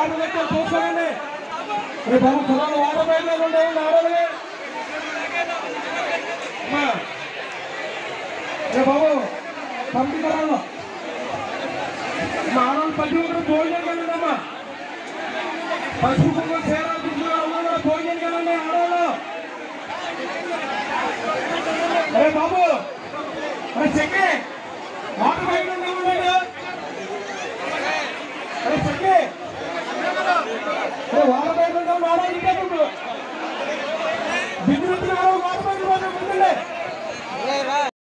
చూసుకోండి రే బాబు కుర్రాళ్ళు వాటర్ బయట ఉండే ఆడలే అమ్మా రే బాబు పంపి కుర్రాళ్ళు మా ఆడవాళ్ళు ప్రతి ఒక్కరు భోజనం కలండమ్మా పసుపు కుంకుమ సేరా తీసుకున్న వాళ్ళు కూడా భోజనం కలండి ఆడవాళ్ళు అరే బాబు అరే చెక్కే వాటర్ బయట ఉండే అరే చెక్కే ವಾರ ಬಿದ್ದು